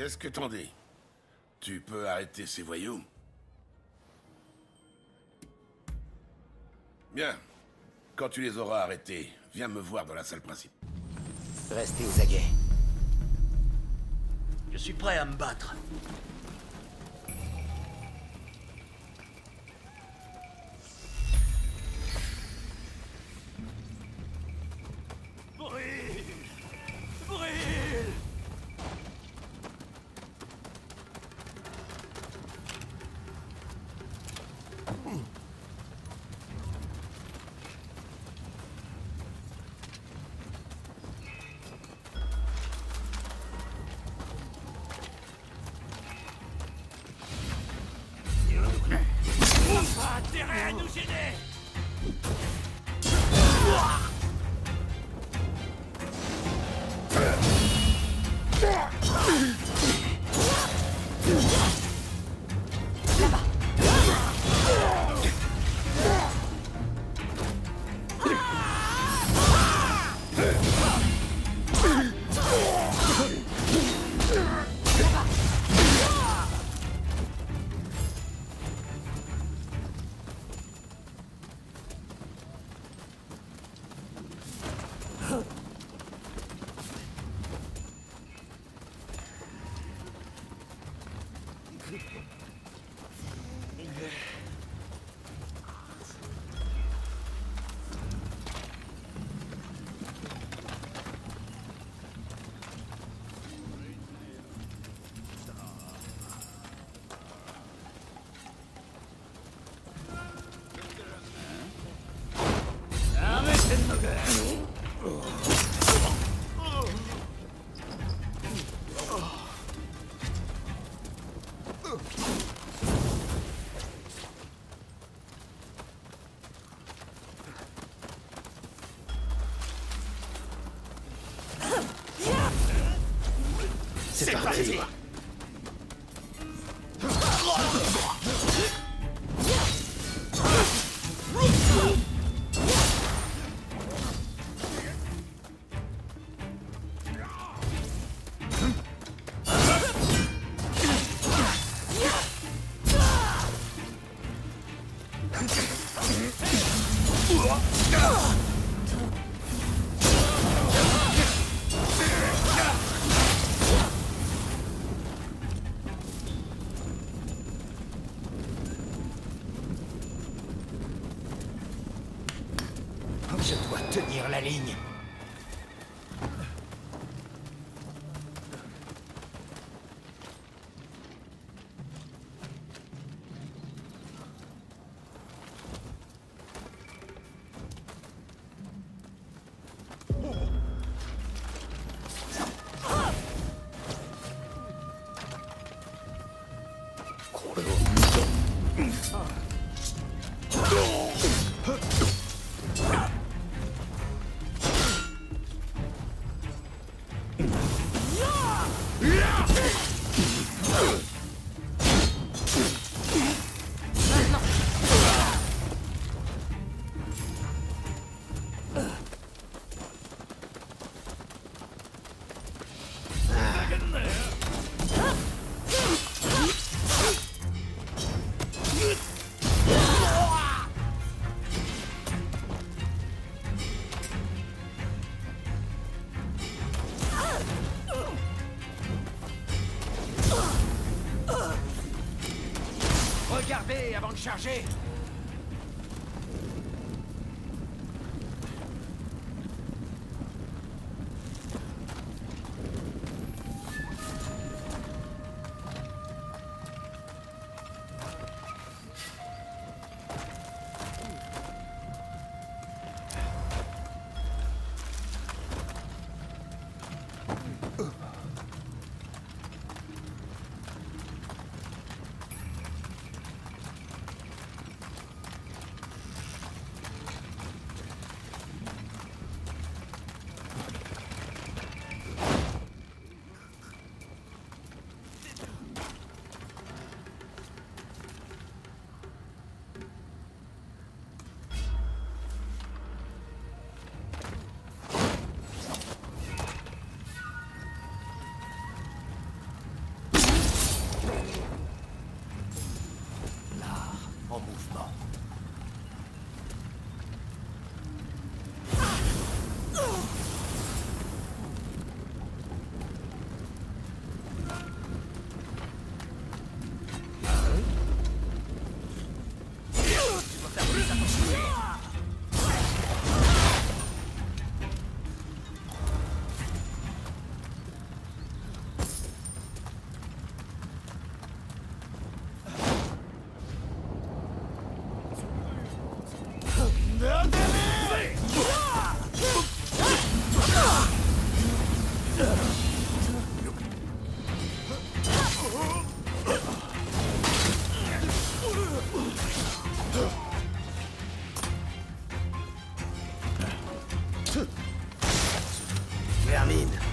Qu'est-ce que t'en dis? Tu peux arrêter ces voyous Bien. Quand tu les auras arrêtés, viens me voir dans la salle principale. Restez aux aguets. Je suis prêt à me battre. Yeah. C'est Regardez Vermine.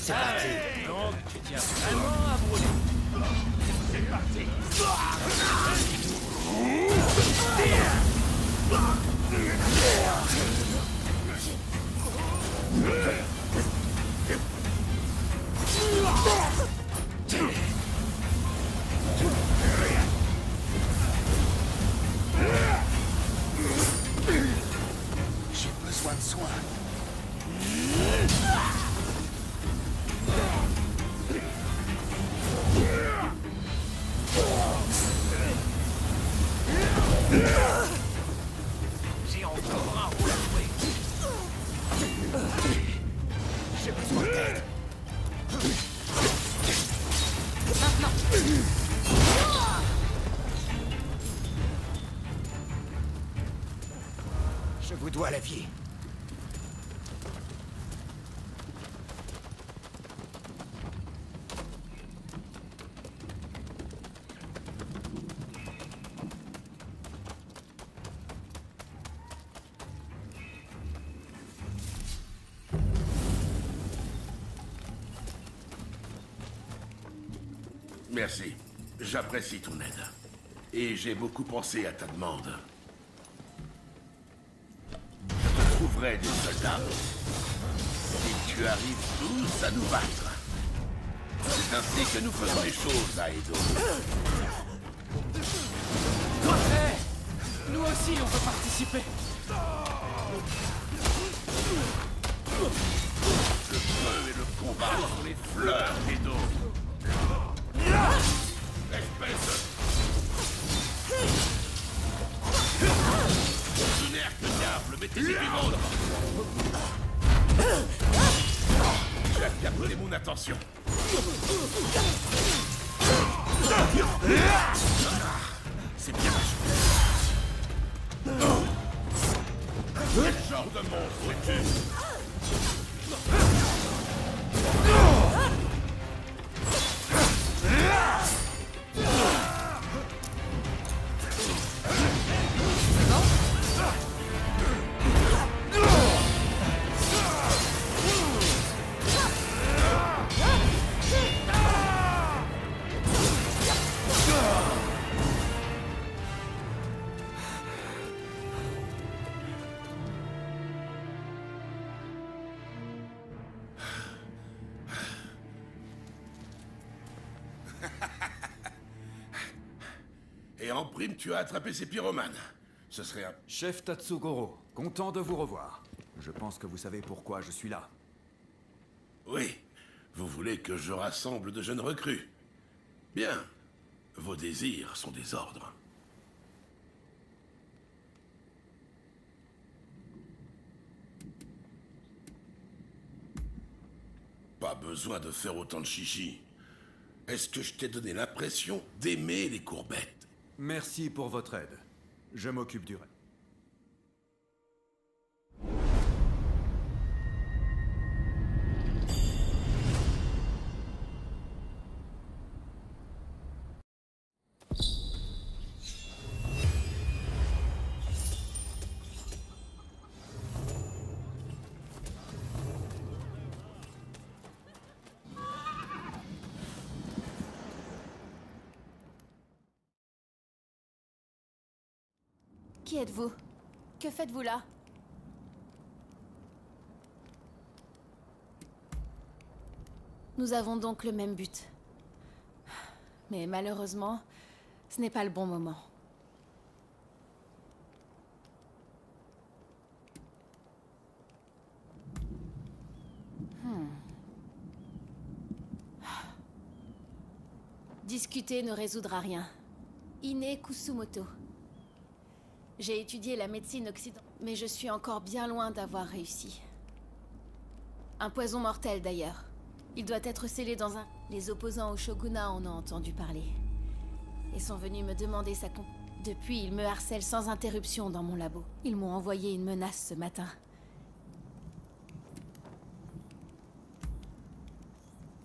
C'est parti. Donc, tu Merci. J'apprécie ton aide. Et j'ai beaucoup pensé à ta demande. Je te trouverai des soldats. Si tu arrives tous à nous battre. C'est ainsi que nous faisons les choses à Edo. Nous aussi, on peut participer Le feu et le combat sont les fleurs d'Edo. Quel genre de monstre es-tu prime, tu as attrapé ces pyromanes. Ce serait un... Chef Tatsugoro, content de vous revoir. Je pense que vous savez pourquoi je suis là. Oui, vous voulez que je rassemble de jeunes recrues. Bien. Vos désirs sont des ordres. Pas besoin de faire autant de chichi. Est-ce que je t'ai donné l'impression d'aimer les courbettes? Merci pour votre aide. Je m'occupe du reste. Faites-vous là Nous avons donc le même but. Mais malheureusement, ce n'est pas le bon moment. Hmm. Discuter ne résoudra rien. Ine Kusumoto. J'ai étudié la médecine occidentale, mais je suis encore bien loin d'avoir réussi. Un poison mortel d'ailleurs. Il doit être scellé dans un... Les opposants au shogunat en ont entendu parler. Et sont venus me demander sa comp... Depuis, ils me harcèlent sans interruption dans mon labo. Ils m'ont envoyé une menace ce matin.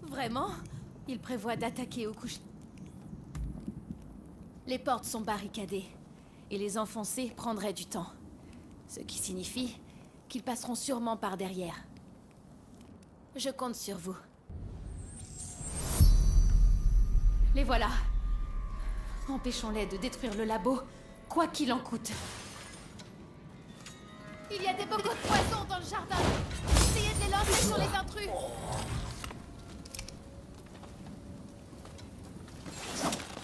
Vraiment? Ils prévoient d'attaquer au couche... Les portes sont barricadées et les enfoncer prendrait du temps. Ce qui signifie qu'ils passeront sûrement par derrière. Je compte sur vous. Les voilà. Empêchons-les de détruire le labo, quoi qu'il en coûte. Il y a des bocaux de poison dans le jardin. Essayez de les lancer sur les intrus.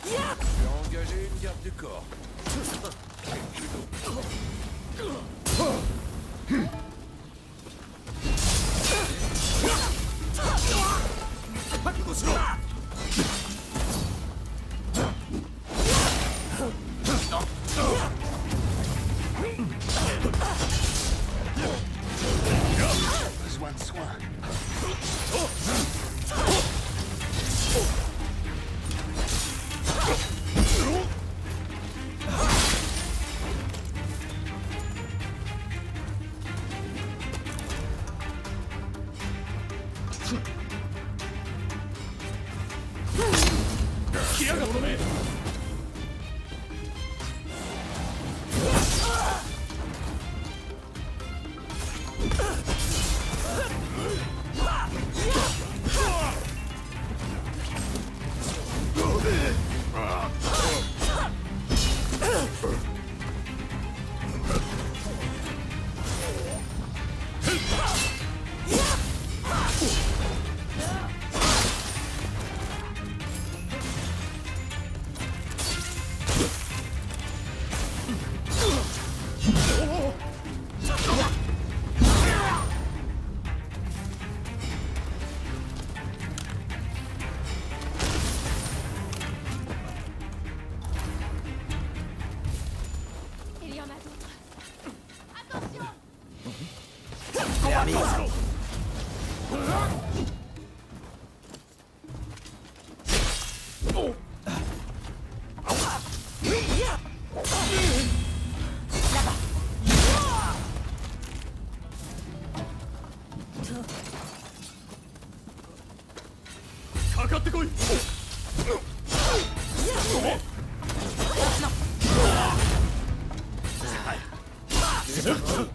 J'ai engagé une garde du corps.《あっ!》来やがったね Huh?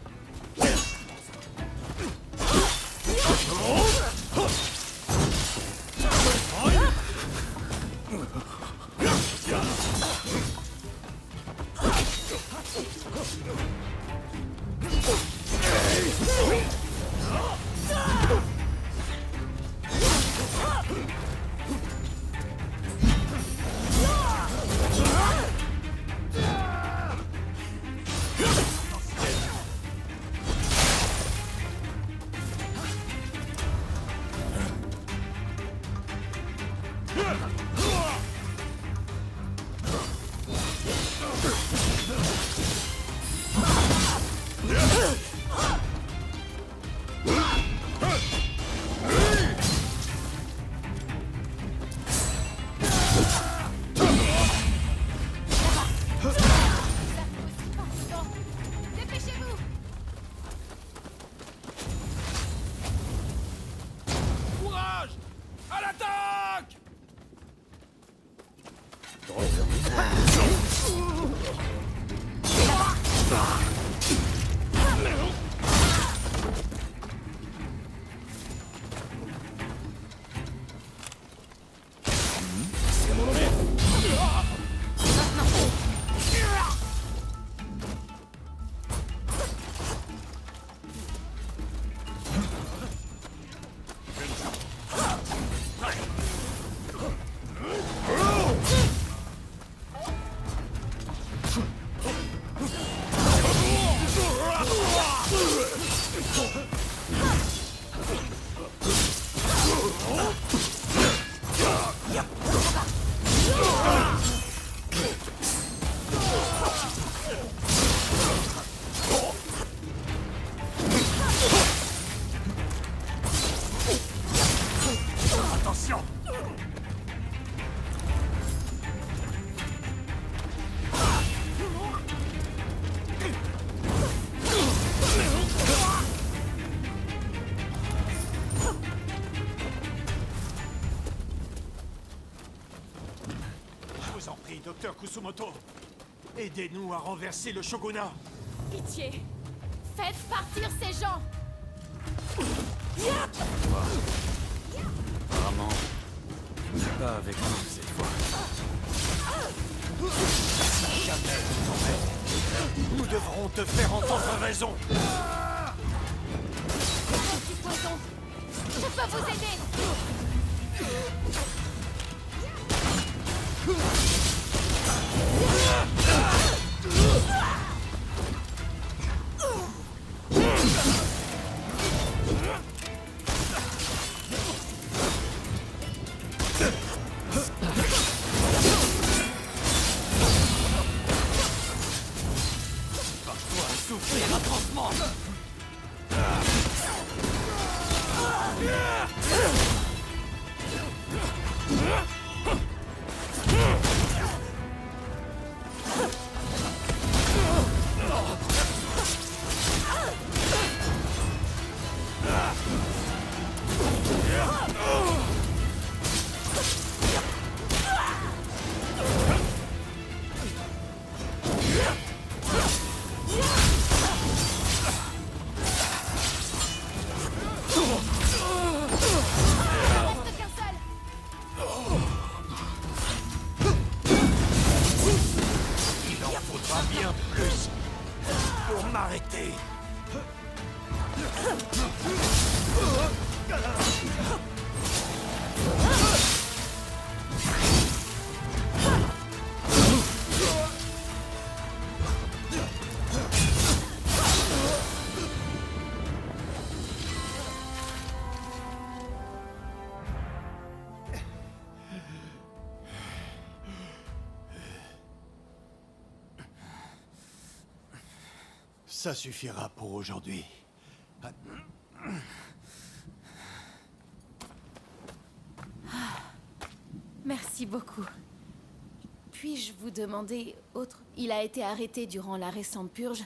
Kusumoto. Aidez-nous à renverser le shogunat. Pitié Faites partir ces gens Apparemment, tu n'es pas avec nous cette fois. Jamais tu t'en Nous devrons te faire entendre raison. Du poison Je peux vous aider plus pour m'arrêter. Ça suffira pour aujourd'hui. Merci beaucoup. Puis-je vous demander autre? Il a été arrêté durant la récente purge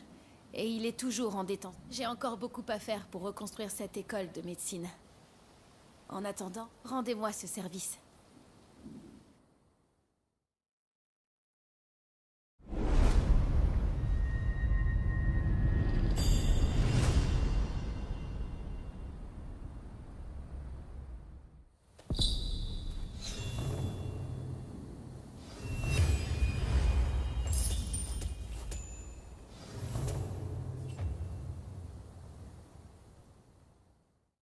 et il est toujours en détente. J'ai encore beaucoup à faire pour reconstruire cette école de médecine. En attendant, rendez-moi ce service.